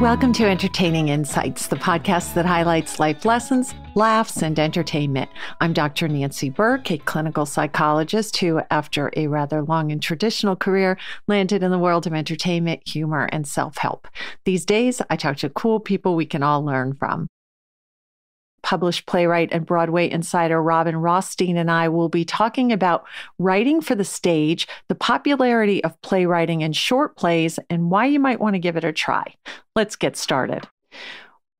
Welcome to Entertaining Insights, the podcast that highlights life lessons, laughs, and entertainment. I'm Dr. Nancy Burke, a clinical psychologist who, after a rather long and traditional career, landed in the world of entertainment, humor, and self help. These days, I talk to cool people we can all learn from published playwright and Broadway insider Robin Rothstein and I will be talking about writing for the stage, the popularity of playwriting and short plays, and why you might want to give it a try. Let's get started.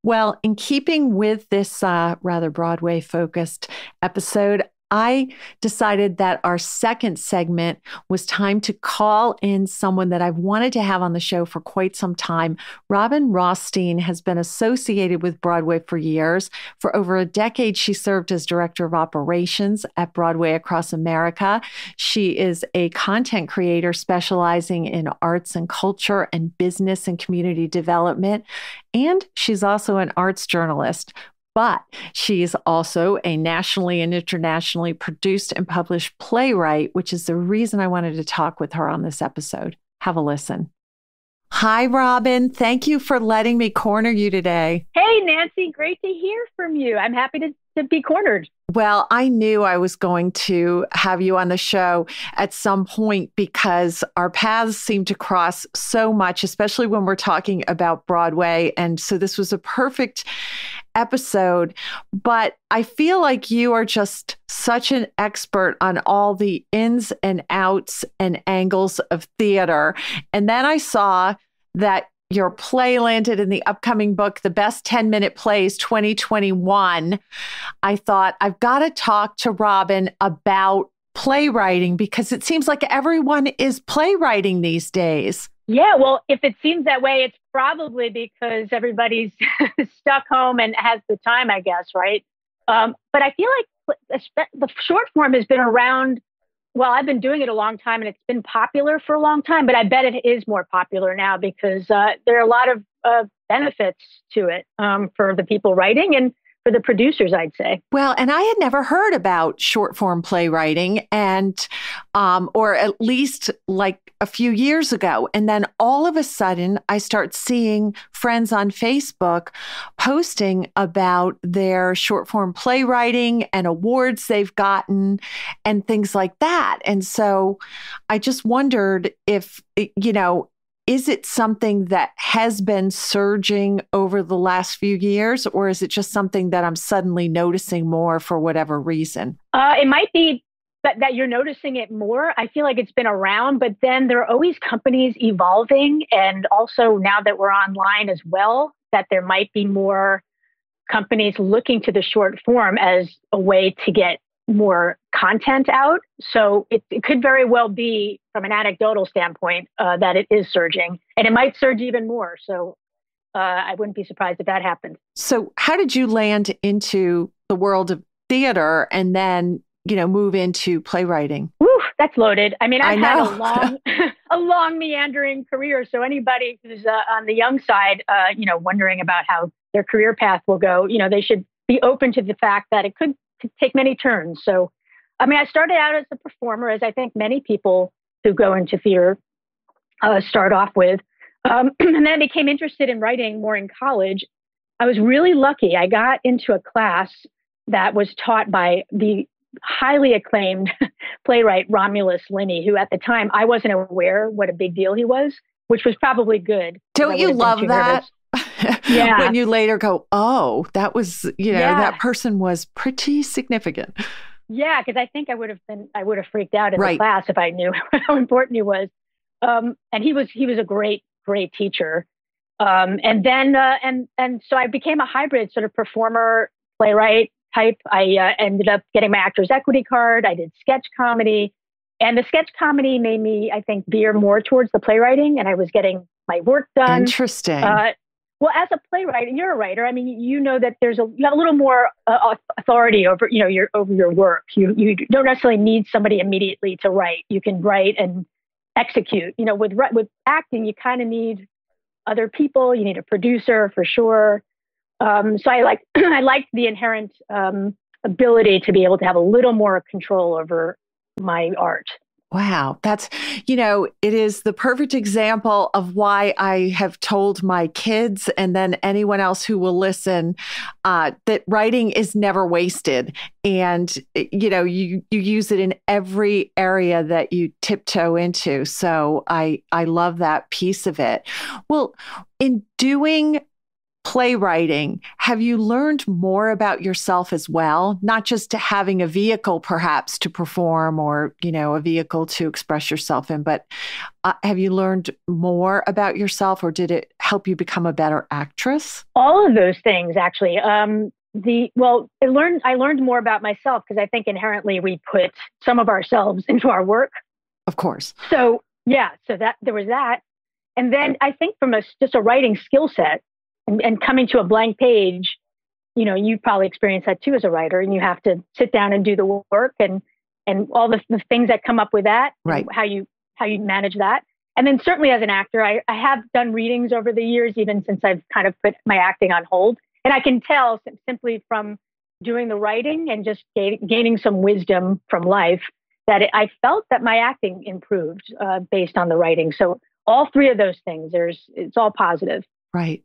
Well, in keeping with this uh, rather Broadway focused episode, I decided that our second segment was time to call in someone that I've wanted to have on the show for quite some time. Robin Rothstein has been associated with Broadway for years. For over a decade, she served as director of operations at Broadway across America. She is a content creator specializing in arts and culture and business and community development. And she's also an arts journalist but she's also a nationally and internationally produced and published playwright, which is the reason I wanted to talk with her on this episode. Have a listen. Hi, Robin. Thank you for letting me corner you today. Hey, Nancy. Great to hear from you. I'm happy to, to be cornered. Well, I knew I was going to have you on the show at some point because our paths seem to cross so much, especially when we're talking about Broadway. And so this was a perfect episode. But I feel like you are just such an expert on all the ins and outs and angles of theater. And then I saw that your play landed in the upcoming book, The Best 10 Minute Plays 2021. I thought, I've got to talk to Robin about playwriting because it seems like everyone is playwriting these days. Yeah, well, if it seems that way, it's probably because everybody's stuck home and has the time, I guess, right? Um, but I feel like the short form has been around. Well, I've been doing it a long time and it's been popular for a long time, but I bet it is more popular now because uh, there are a lot of uh, benefits to it um, for the people writing and for the producers, I'd say. Well, and I had never heard about short form playwriting, and um, or at least like a few years ago. And then all of a sudden, I start seeing friends on Facebook posting about their short form playwriting and awards they've gotten and things like that. And so I just wondered if, you know, is it something that has been surging over the last few years, or is it just something that I'm suddenly noticing more for whatever reason? Uh, it might be that, that you're noticing it more. I feel like it's been around, but then there are always companies evolving. And also now that we're online as well, that there might be more companies looking to the short form as a way to get more content out. So it, it, could very well be, from an anecdotal standpoint, uh, that it is surging, and it might surge even more. So uh, I wouldn't be surprised if that happened. So, how did you land into the world of theater and then, you know, move into playwriting? Woo, that's loaded. I mean, I've I had a long, a long meandering career. So anybody who's uh, on the young side, uh, you know, wondering about how their career path will go, you know, they should be open to the fact that it could take many turns. So, I mean, I started out as a performer, as I think many people who go into theater uh, start off with. Um, and then I became interested in writing more in college. I was really lucky. I got into a class that was taught by the highly acclaimed playwright Romulus Linney, who at the time I wasn't aware what a big deal he was, which was probably good. Don't you love that? Yeah. when you later go, oh, that was, you know, yeah. that person was pretty significant. Yeah, because I think I would have been, I would have freaked out in right. the class if I knew how important he was. Um, and he was, he was a great, great teacher. Um, and then, uh, and and so I became a hybrid sort of performer, playwright type. I uh, ended up getting my Actors Equity card. I did sketch comedy, and the sketch comedy made me, I think, veer more towards the playwriting, and I was getting my work done. Interesting. Uh, well, as a playwright, and you're a writer, I mean, you know that there's a you have a little more uh, authority over you know your over your work. You you don't necessarily need somebody immediately to write. You can write and execute. You know, with with acting, you kind of need other people. You need a producer for sure. Um, so I like I liked the inherent um, ability to be able to have a little more control over my art. Wow. That's, you know, it is the perfect example of why I have told my kids and then anyone else who will listen uh, that writing is never wasted. And, you know, you, you use it in every area that you tiptoe into. So I, I love that piece of it. Well, in doing playwriting, have you learned more about yourself as well? Not just to having a vehicle, perhaps, to perform or, you know, a vehicle to express yourself in, but uh, have you learned more about yourself or did it help you become a better actress? All of those things, actually. Um, the well, I learned I learned more about myself because I think inherently we put some of ourselves into our work. Of course. So yeah, so that there was that, and then I think from a just a writing skill set, and, and coming to a blank page, you know, you probably experience that too as a writer, and you have to sit down and do the work and and all the, the things that come up with that, right? How you how you manage that, and then certainly as an actor, I, I have done readings over the years, even since I've kind of put my acting on hold, and I can tell simply from doing the writing and just gaining some wisdom from life that it, I felt that my acting improved uh, based on the writing. So all three of those things, there's it's all positive. Right.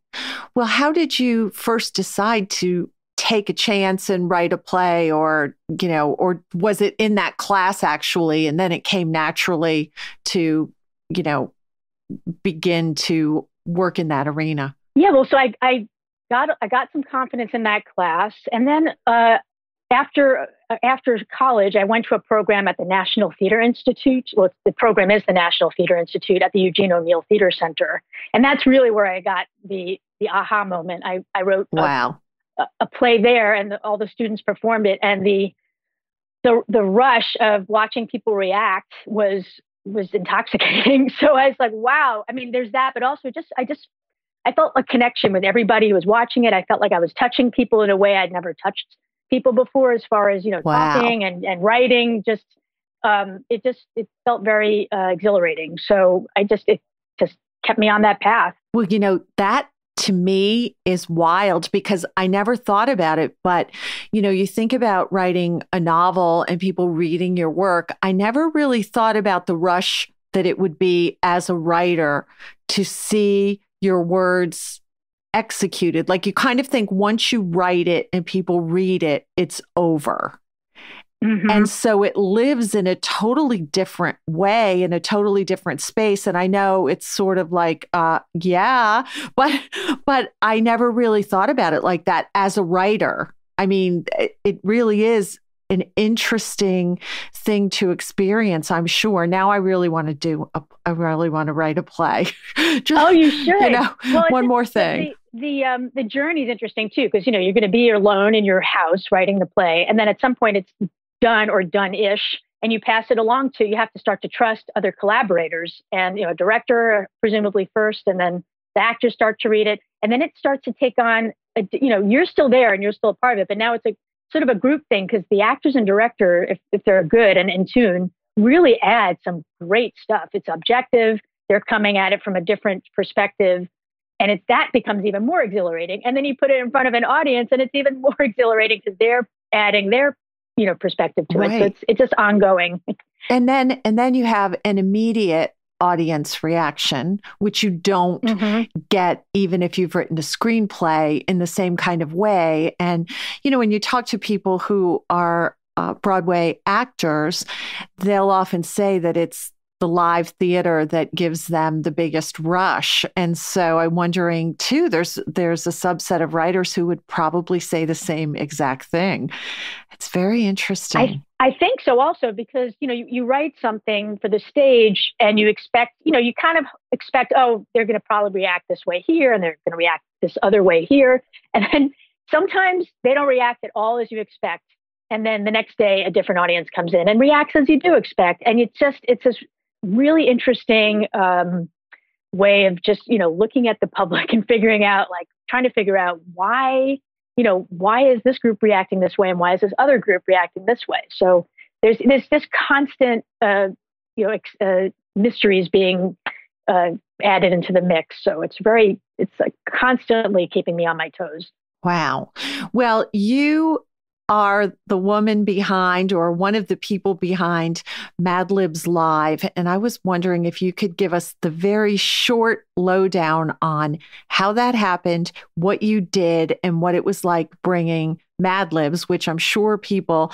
Well, how did you first decide to take a chance and write a play or, you know, or was it in that class actually and then it came naturally to, you know, begin to work in that arena? Yeah, well, so I I got I got some confidence in that class and then uh after uh, after college, I went to a program at the National Theater Institute. Well, the program is the National Theater Institute at the Eugene O'Neill Theater Center, and that's really where I got the the aha moment. I I wrote wow a, a play there, and the, all the students performed it, and the the the rush of watching people react was was intoxicating. So I was like, wow. I mean, there's that, but also just I just I felt a connection with everybody who was watching it. I felt like I was touching people in a way I'd never touched people before as far as you know wow. talking and, and writing just um, it just it felt very uh, exhilarating so i just it just kept me on that path well you know that to me is wild because I never thought about it. But, you know, you think about writing a novel and people reading your work. I never really thought about the rush that it would be as a writer to see your words executed. Like you kind of think once you write it and people read it, it's over. Mm-hmm. And so it lives in a totally different way, in a totally different space. And I know it's sort of like, uh, yeah, but but I never really thought about it like that as a writer. I mean, it, it really is an interesting thing to experience, I'm sure. Now I really want to do, a, I really want to write a play. Just, oh, you should. You know, well, one more thing. The, um, the journey is interesting too, because, you know, you're going to be alone in your house writing the play. And then at some point it's done or done-ish and you pass it along to, you have to start to trust other collaborators and, you know, director presumably first, and then the actors start to read it. And then it starts to take on, a, you know, you're still there and you're still a part of it, but now it's a sort of a group thing because the actors and director, if, if they're good and in tune, really add some great stuff. It's objective. They're coming at it from a different perspective. And it, that becomes even more exhilarating. And then you put it in front of an audience and it's even more exhilarating because they're adding their, you know, perspective to right. it. So it's, it's just ongoing. And then, and then you have an immediate audience reaction, which you don't mm-hmm. get even if you've written a screenplay in the same kind of way. And, you know, when you talk to people who are uh, Broadway actors, they'll often say that it's the live theater that gives them the biggest rush. And so I'm wondering too, there's there's a subset of writers who would probably say the same exact thing. It's very interesting. I, I think so also because, you know, you, you write something for the stage and you expect, you know, you kind of expect, oh, they're gonna probably react this way here and they're gonna react this other way here. And then sometimes they don't react at all as you expect and then the next day a different audience comes in and reacts as you do expect and it's just it's this really interesting um, way of just you know looking at the public and figuring out like trying to figure out why you know why is this group reacting this way and why is this other group reacting this way? So there's there's this constant uh, you know ex- uh, mysteries being uh, added into the mix. So it's very it's like constantly keeping me on my toes. Wow. Well you are the woman behind or one of the people behind Mad Libs Live. And I was wondering if you could give us the very short lowdown on how that happened, what you did, and what it was like bringing Mad Libs, which I'm sure people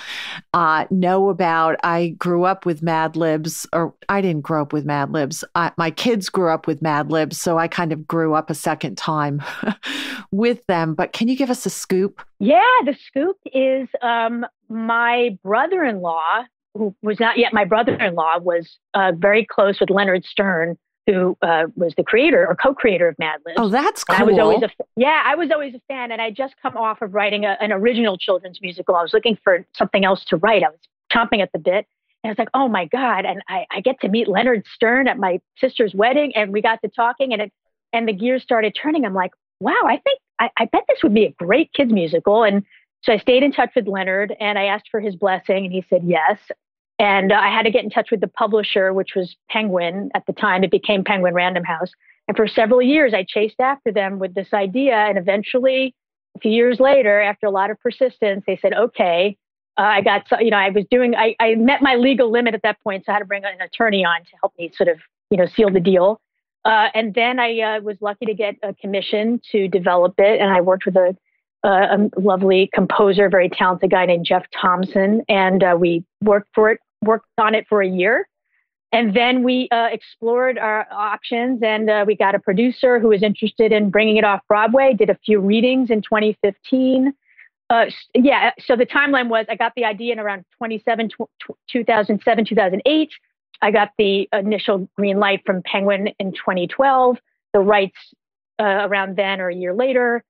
uh, know about. I grew up with Mad Libs, or I didn't grow up with Mad Libs. I, my kids grew up with Mad Libs, so I kind of grew up a second time with them. But can you give us a scoop? Yeah, the scoop is um, my brother in law, who was not yet my brother in law, was uh, very close with Leonard Stern who uh, was the creator or co-creator of Mad Libs. Oh, that's cool. I was always a yeah, I was always a fan, and I just come off of writing a, an original children's musical. I was looking for something else to write. I was chomping at the bit, and I was like, oh my god! And I, I get to meet Leonard Stern at my sister's wedding, and we got to talking, and it and the gears started turning. I'm like, wow, I think I, I bet this would be a great kids musical, and so I stayed in touch with Leonard, and I asked for his blessing, and he said yes. And uh, I had to get in touch with the publisher, which was Penguin at the time. It became Penguin Random House. And for several years, I chased after them with this idea. And eventually, a few years later, after a lot of persistence, they said, okay, uh, I got, you know, I was doing, I, I met my legal limit at that point. So I had to bring an attorney on to help me sort of, you know, seal the deal. Uh, and then I uh, was lucky to get a commission to develop it. And I worked with a, a lovely composer, very talented guy named Jeff Thompson. And uh, we worked for it worked on it for a year. And then we uh, explored our options and uh, we got a producer who was interested in bringing it off Broadway, did a few readings in 2015. Uh, yeah, so the timeline was I got the idea in around 27, 2007, 2008. I got the initial green light from Penguin in 2012, the rights uh, around then or a year later.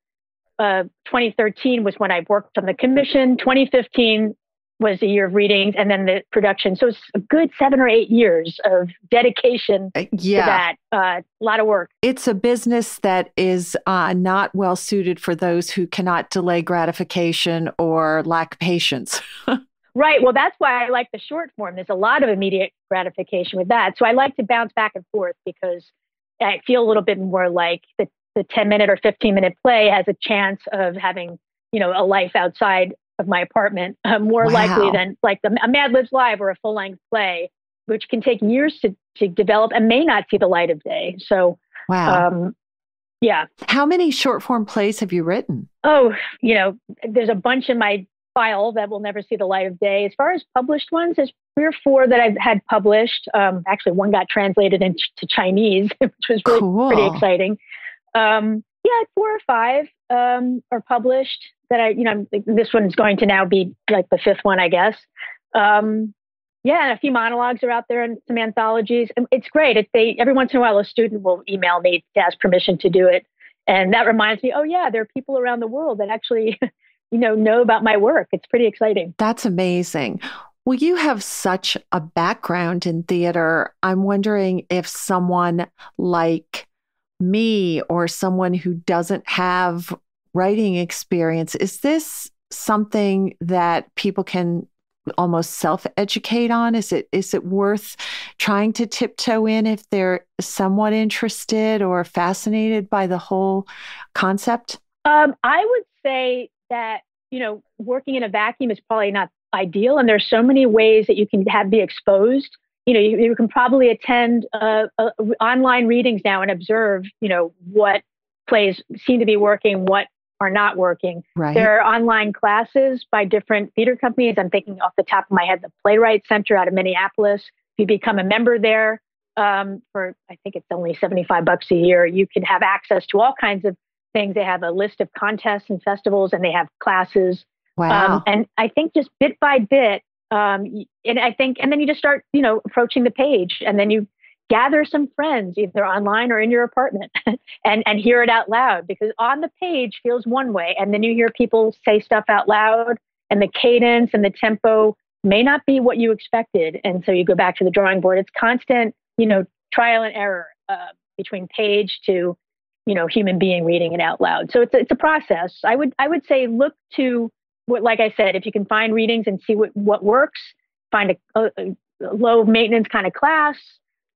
Uh, 2013 was when I worked on the commission. 2015, was a year of readings and then the production. So it's a good seven or eight years of dedication uh, yeah. to that. Uh, a lot of work. It's a business that is uh, not well suited for those who cannot delay gratification or lack patience. right. Well, that's why I like the short form. There's a lot of immediate gratification with that. So I like to bounce back and forth because I feel a little bit more like the, the 10 minute or 15 minute play has a chance of having you know a life outside of my apartment, uh, more wow. likely than like the, a Mad Libs Live or a full length play, which can take years to, to develop and may not see the light of day. So, wow. Um, yeah. How many short form plays have you written? Oh, you know, there's a bunch in my file that will never see the light of day. As far as published ones, there's three or four that I've had published. Um, actually, one got translated into Chinese, which was really cool. pretty exciting. Um, yeah, four or five um, are published that I, you know, this one's going to now be like the fifth one, I guess. Um, yeah, and a few monologues are out there and some anthologies. It's great. If they every once in a while a student will email me to ask permission to do it, and that reminds me, oh yeah, there are people around the world that actually, you know, know about my work. It's pretty exciting. That's amazing. Well, you have such a background in theater. I'm wondering if someone like me or someone who doesn't have writing experience, is this something that people can almost self-educate on? Is it is it worth trying to tiptoe in if they're somewhat interested or fascinated by the whole concept? Um, i would say that you know working in a vacuum is probably not ideal and there's so many ways that you can have be exposed. You know you, you can probably attend uh, uh, online readings now and observe you know what plays seem to be working what are not working. Right. There are online classes by different theater companies. I'm thinking off the top of my head, the Playwright Center out of Minneapolis. If you become a member there um, for, I think it's only 75 bucks a year, you can have access to all kinds of things. They have a list of contests and festivals, and they have classes. Wow. Um, and I think just bit by bit, um, and I think, and then you just start, you know, approaching the page, and then you gather some friends either online or in your apartment and and hear it out loud because on the page feels one way and then you hear people say stuff out loud and the cadence and the tempo may not be what you expected. And so you go back to the drawing board. It's constant you know trial and error uh, between page to you know human being reading it out loud. So it's it's a process. I would i would say look to what like i said if you can find readings and see what what works find a, a, a low maintenance kind of class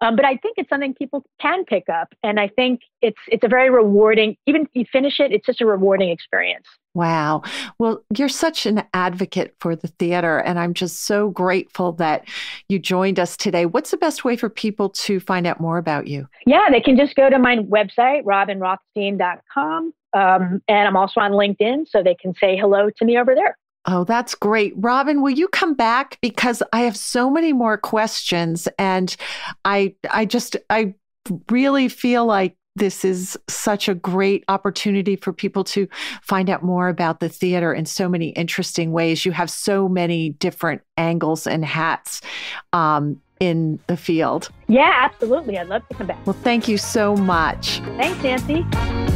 Um, but I think it's something people can pick up, and I think it's it's a very rewarding. Even if you finish it, it's just a rewarding experience. Wow. Well, you're such an advocate for the theater, and I'm just so grateful that you joined us today. What's the best way for people to find out more about you? Yeah, they can just go to my website, robinrothstein.com. Um, and I'm also on LinkedIn, so they can say hello to me over there. Oh, that's great. Robin, will you come back because I have so many more questions and I I just I really feel like this is such a great opportunity for people to find out more about the theater in so many interesting ways. You have so many different angles and hats um, in the field. Yeah, absolutely. I'd love to come back. Well, thank you so much. Thanks, Nancy.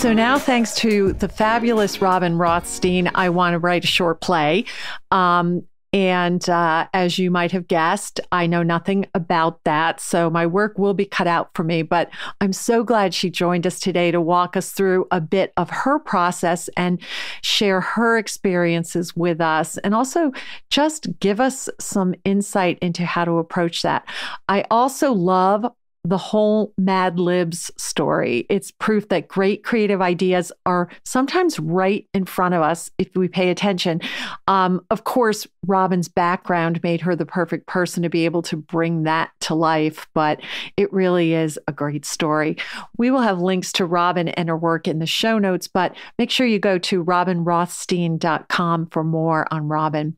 So now, thanks to the fabulous Robin Rothstein, I want to write a short play. Um, and uh, as you might have guessed, I know nothing about that. So my work will be cut out for me. But I'm so glad she joined us today to walk us through a bit of her process and share her experiences with us and also just give us some insight into how to approach that. I also love the whole Mad Libs story. It's proof that great creative ideas are sometimes right in front of us if we pay attention. Um, of course, Robin's background made her the perfect person to be able to bring that to life, but it really is a great story. We will have links to Robin and her work in the show notes, but make sure you go to robinrothstein.com for more on Robin.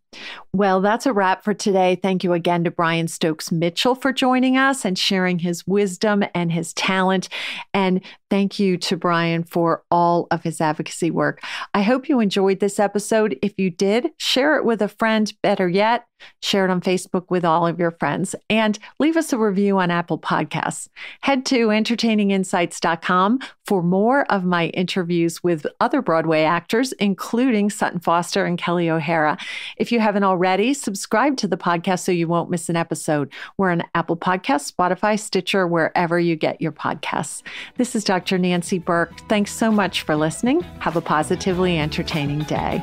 Well, that's a wrap for today. Thank you again to Brian Stokes Mitchell for joining us and sharing his wisdom and his talent. And thank you to Brian for all of his advocacy work. I hope you enjoyed this episode. If you did, share it with a friend. Better yet, share it on Facebook with all of your friends, and leave us a review on Apple Podcasts. Head to entertaininginsights.com for more of my interviews with other Broadway actors, including Sutton Foster and Kelli O'Hara. If you haven't already, subscribe to the podcast so you won't miss an episode. We're on Apple Podcasts, Spotify, Stitcher, wherever you get your podcasts. This is Dr. Nancy Burke. Thanks so much for listening. Have a positively entertaining day.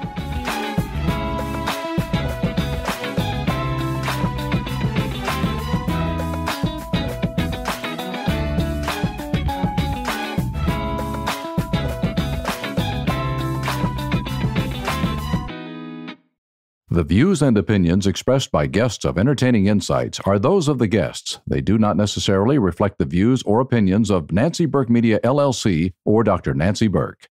The views and opinions expressed by guests of Entertaining Insights are those of the guests. They do not necessarily reflect the views or opinions of Nancy Burke Media LLC or Dr. Nancy Burke.